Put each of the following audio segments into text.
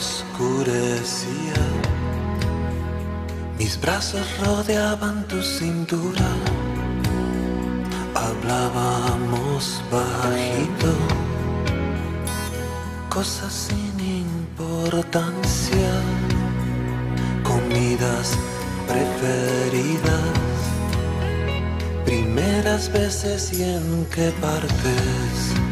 oscurecía. Mis brazos rodeaban tu cintura. Hablábamos bajito, cosas sin importancia, comidas preferidas, primeras veces y en qué partes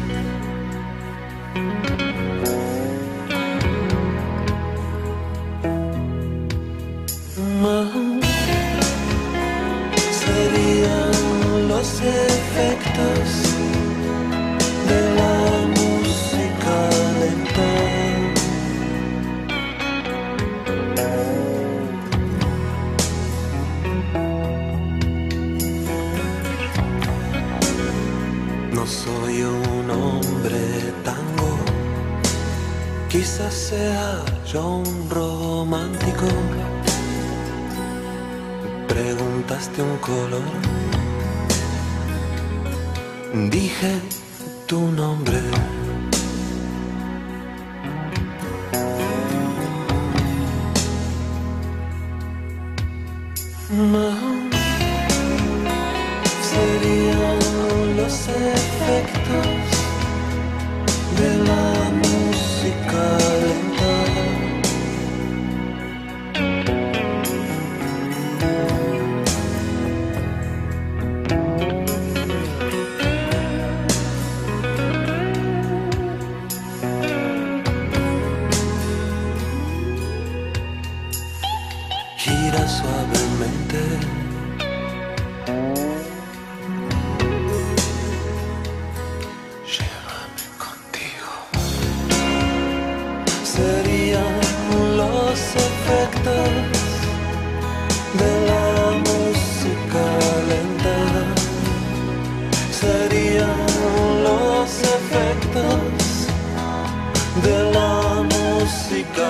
No soy un hombre tango, quizás sea yo un romántico. Preguntaste un color, dije tu nombre. Suavemente. Contigo. Serían los efectos de la música lenta. Serían los efectos de la música